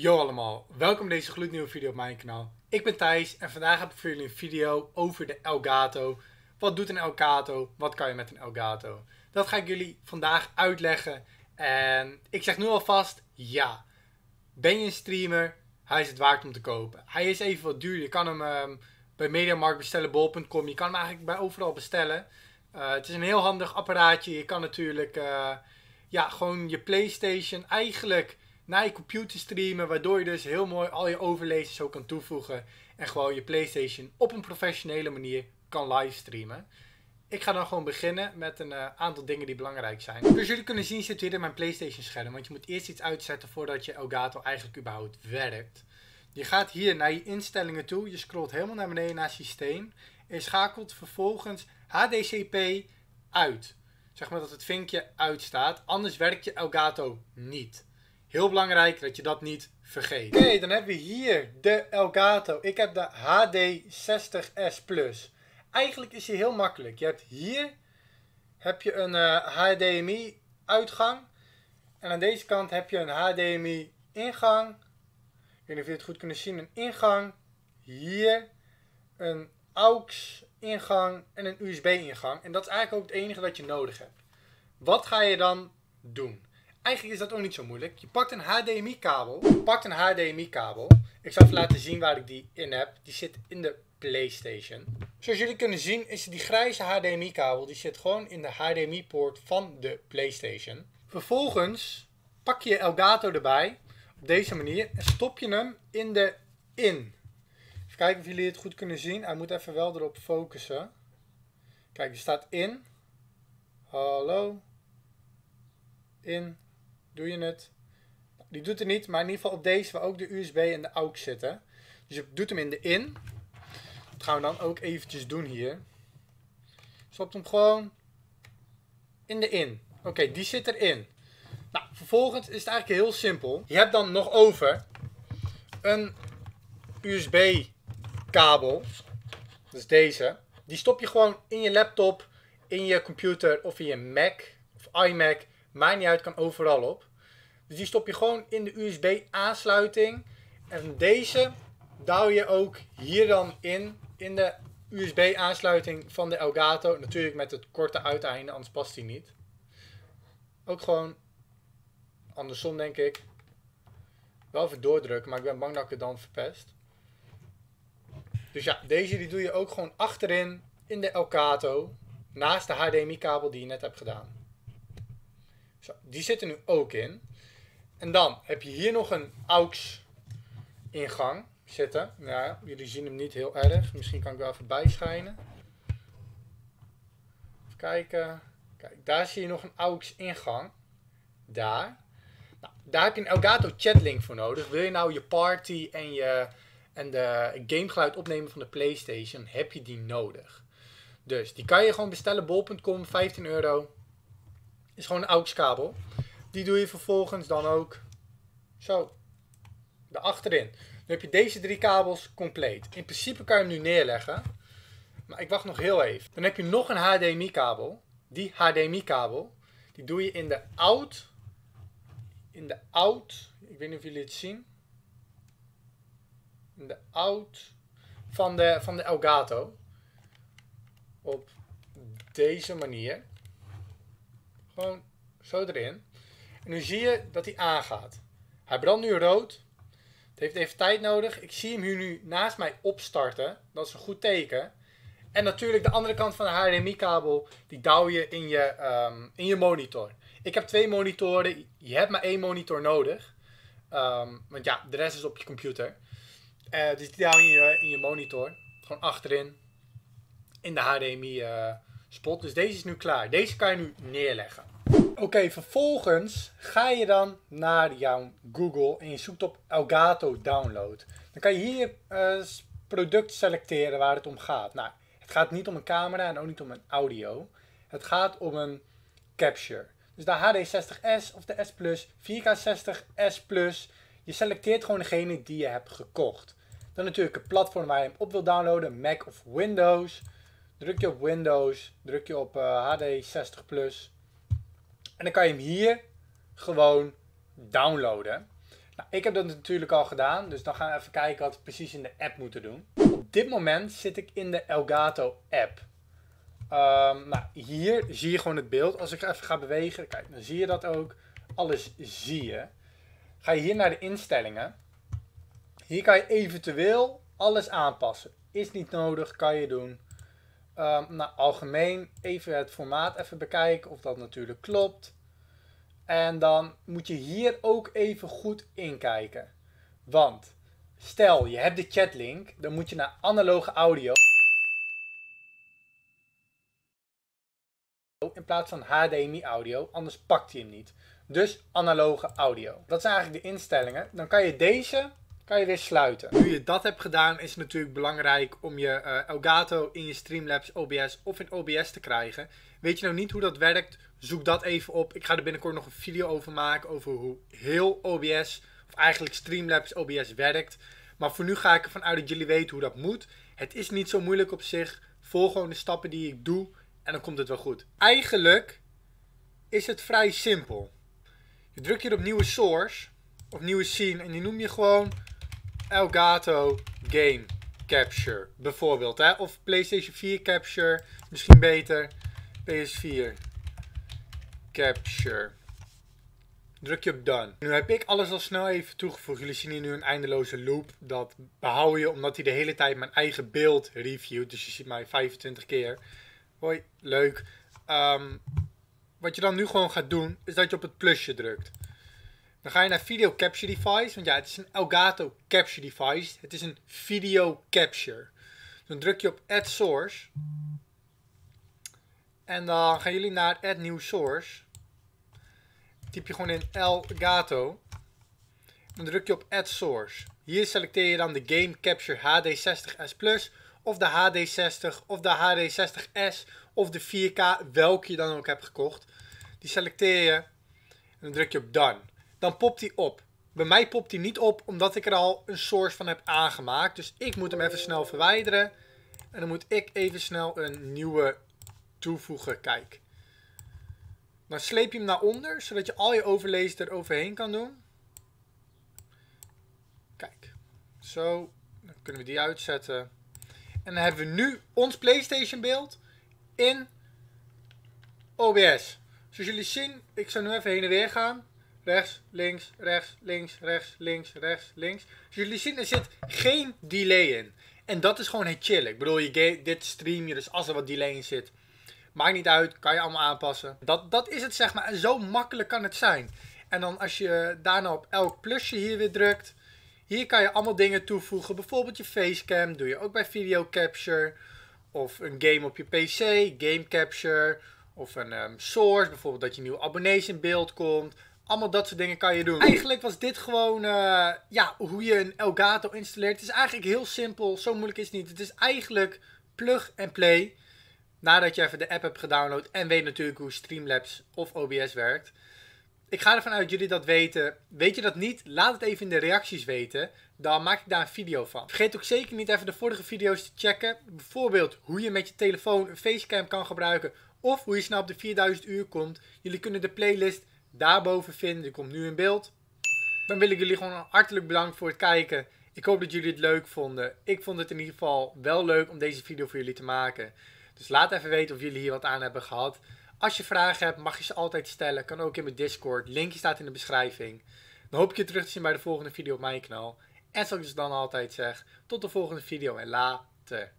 Yo allemaal, welkom bij deze gloednieuwe video op mijn kanaal. Ik ben Thijs en vandaag heb ik voor jullie een video over de Elgato. Wat doet een Elgato? Wat kan je met een Elgato? Dat ga ik jullie vandaag uitleggen. En ik zeg nu alvast, ja. Ben je een streamer? Hij is het waard om te kopen. Hij is even wat duur. Je kan hem ehm, bij Mediamarkt bestellen, bol.com. Je kan hem eigenlijk bij overal bestellen. Uh, het is een heel handig apparaatje. Je kan natuurlijk uh, ja, gewoon je Playstation eigenlijk naar je computer streamen. Waardoor je dus heel mooi al je overlezen zo kan toevoegen. En gewoon je PlayStation op een professionele manier kan livestreamen. Ik ga dan gewoon beginnen met een uh, aantal dingen die belangrijk zijn. Zoals jullie kunnen zien zit weer in mijn PlayStation scherm. Want je moet eerst iets uitzetten voordat je Elgato eigenlijk überhaupt werkt. Je gaat hier naar je instellingen toe. Je scrolt helemaal naar beneden naar systeem. En schakelt vervolgens HDCP uit. Zeg maar dat het vinkje uitstaat. Anders werkt je Elgato niet. Heel belangrijk dat je dat niet vergeet. Oké, dan hebben we hier de Elgato. Ik heb de HD60S Plus. Eigenlijk is hij heel makkelijk. Je hebt hier heb je een uh, eh, HDMI uitgang. En aan deze kant heb je een HDMI ingang. Ik weet niet of jullie het goed kunnen zien. Een ingang. Hier een AUX ingang en een USB ingang. En dat is eigenlijk ook het enige dat je nodig hebt. Wat ga je dan doen? Eigenlijk is dat ook niet zo moeilijk. Je pakt een HDMI kabel. Je pakt een HDMI kabel. Ik zal even laten zien waar ik die in heb. Die zit in de PlayStation. Zoals jullie kunnen zien is die grijze HDMI kabel. Die zit gewoon in de HDMI poort van de PlayStation. Vervolgens pak je Elgato erbij. Op deze manier. En stop je hem in de in. Even kijken of jullie het goed kunnen zien. Hij moet even wel erop focussen. Kijk, er staat in. Hallo. In. Doe je het? Die doet het niet, maar in ieder geval op deze waar ook de USB en de AUX zitten. Dus je doet hem in de in. Dat gaan we dan ook eventjes doen hier. Stopt hem gewoon in de in. Oké, die zit erin. Nou, vervolgens is het eigenlijk heel simpel. Je hebt dan nog over een USB kabel. Dat is deze. Die stop je gewoon in je laptop, in je computer of in je Mac of iMac. Maakt niet uit, kan overal op. Dus die stop je gewoon in de USB aansluiting. En deze douw je ook hier dan in, in de USB aansluiting van de Elgato. Natuurlijk met het korte uiteinde, anders past die niet. Ook gewoon andersom denk ik. Wel even doordrukken, maar ik ben bang dat ik het dan verpest. Dus ja, deze die doe je ook gewoon achterin in de Elgato. Naast de HDMI kabel die je net hebt gedaan. Zo, die zit er nu ook in. En dan heb je hier nog een AUX ingang zitten. Ja, jullie zien hem niet heel erg. Misschien kan ik wel even bijschijnen. Even kijken. Kijk, daar zie je nog een AUX ingang. Daar. Nou, daar heb je een Elgato chatlink voor nodig. Wil je nou je party en, je, en de gamegeluid opnemen van de Playstation, heb je die nodig. Dus die kan je gewoon bestellen, bol.com, 15 euro. Is gewoon een AUX kabel. Die doe je vervolgens dan ook zo achterin. Dan heb je deze drie kabels compleet. In principe kan je hem nu neerleggen. Maar ik wacht nog heel even. Dan heb je nog een HDMI kabel. Die HDMI kabel. Die doe je in de out. In de out. Ik weet niet of jullie het zien. In de out van de, van de Elgato. Op deze manier. Gewoon zo erin. Nu zie je dat hij aangaat. Hij brandt nu rood. Het heeft even tijd nodig. Ik zie hem hier nu naast mij opstarten. Dat is een goed teken. En natuurlijk de andere kant van de HDMI-kabel, die douw je in je, um, in je monitor. Ik heb twee monitoren. Je hebt maar één monitor nodig. Um, want ja, de rest is op je computer. Uh, dus die douw je in je, in je monitor. Gewoon achterin. In de HDMI-spot. Eh, dus deze is nu klaar. Deze kan je nu neerleggen. Oké, vervolgens ga je dan naar jouw Google en je zoekt op Elgato Download. Dan kan je hier uh, product selecteren waar het om gaat. Nou, het gaat niet om een camera en ook niet om een audio. Het gaat om een capture. Dus de HD60S of de S Plus, 4K60S Plus. Je selecteert gewoon degene die je hebt gekocht. Dan natuurlijk het platform waar je hem op wil downloaden, Mac of Windows. Druk je op Windows, druk je op uh, HD60 Plus. En dan kan je hem hier gewoon downloaden. Nou, ik heb dat natuurlijk al gedaan, dus dan gaan we even kijken wat we precies in de app moeten doen. Op dit moment zit ik in de Elgato app. Um, nou, hier zie je gewoon het beeld. Als ik even ga bewegen, kijk, dan zie je dat ook. Alles zie je. Ga je hier naar de instellingen. Hier kan je eventueel alles aanpassen. Is niet nodig, kan je doen. Um, nou, algemeen even het formaat even bekijken of dat natuurlijk klopt. En dan moet je hier ook even goed inkijken. Want stel je hebt de chatlink, dan moet je naar analoge audio. In plaats van HDMI audio, anders pakt hij hem niet. Dus analoge audio. Dat zijn eigenlijk de instellingen. Dan kan je deze kan je weer sluiten. Nu je dat hebt gedaan is het natuurlijk belangrijk om je uh, Elgato in je Streamlabs OBS of in OBS te krijgen. Weet je nou niet hoe dat werkt? Zoek dat even op. Ik ga er binnenkort nog een video over maken over hoe heel OBS, of eigenlijk Streamlabs OBS werkt. Maar voor nu ga ik ervan uit dat jullie weten hoe dat moet. Het is niet zo moeilijk op zich. Volg gewoon de stappen die ik doe en dan komt het wel goed. Eigenlijk is het vrij simpel. Je drukt hier op nieuwe source of nieuwe scene en die noem je gewoon Elgato Game Capture. Bijvoorbeeld, hè? Of PlayStation 4 Capture. Misschien beter. PS4 Capture. Druk je op Done. Nu heb ik alles al snel even toegevoegd. Jullie zien hier nu een eindeloze loop. Dat behoud je omdat hij de hele tijd mijn eigen beeld reviewt. Dus je ziet mij 25 keer. Hoi, leuk. Um, wat je dan nu gewoon gaat doen, is dat je op het plusje drukt. Dan ga je naar Video Capture Device. Want ja, het is een Elgato Capture Device. Het is een Video Capture. Dan druk je op Add Source. En dan gaan jullie naar Add New Source. Typ je gewoon in Elgato. Dan druk je op Add Source. Hier selecteer je dan de Game Capture HD60S Plus. Of de HD60 of de HD60S. Of de 4K, welke je dan ook hebt gekocht. Die selecteer je. En dan druk je op Done dan popt hij op. Bij mij popt hij niet op omdat ik er al een source van heb aangemaakt. Dus ik moet hem even snel verwijderen. En dan moet ik even snel een nieuwe toevoegen. Kijk. Dan sleep je hem naar onder, zodat je al je overlezen er overheen kan doen. Kijk. Zo. Dan kunnen we die uitzetten. En dan hebben we nu ons PlayStation beeld in OBS. Zoals jullie zien, ik zal nu even heen en weer gaan rechts, links, rechts, links, rechts, links, rechts, links. Dus jullie zien, er zit geen delay in. En dat is gewoon het chillen. Ik bedoel, je dit stream je, dus als er wat delay in zit, maakt niet uit, kan je allemaal aanpassen. Dat, dat is het zeg maar, en zo makkelijk kan het zijn. En dan als je daarna op elk plusje hier weer drukt, hier kan je allemaal dingen toevoegen. Bijvoorbeeld je facecam, doe je ook bij video capture. Of een game op je PC, game capture. Of een um, source, bijvoorbeeld dat je nieuwe abonnees in beeld komt. Allemaal dat soort dingen kan je doen. Eigenlijk was dit gewoon uh, ja, hoe je een Elgato installeert. Het is eigenlijk heel simpel. Zo moeilijk is het niet. Het is eigenlijk plug and play. Nadat je even de app hebt gedownload. En weet natuurlijk hoe Streamlabs of OBS werkt. Ik ga ervan uit dat jullie dat weten. Weet je dat niet? Laat het even in de reacties weten. Dan maak ik daar een video van. Vergeet ook zeker niet even de vorige video's te checken. Bijvoorbeeld hoe je met je telefoon een facecam kan gebruiken. Of hoe je snel op de 4000 uur komt. Jullie kunnen de playlist daarboven vinden. Die komt nu in beeld. Dan wil ik jullie gewoon hartelijk bedanken voor het kijken. Ik hoop dat jullie het leuk vonden. Ik vond het in ieder geval wel leuk om deze video voor jullie te maken. Dus laat even weten of jullie hier wat aan hebben gehad. Als je vragen hebt, mag je ze altijd stellen. Kan ook in mijn Discord. Linkje staat in de beschrijving. Dan hoop ik je terug te zien bij de volgende video op mijn kanaal. En zoals ik dus dan altijd zeg, tot de volgende video en later.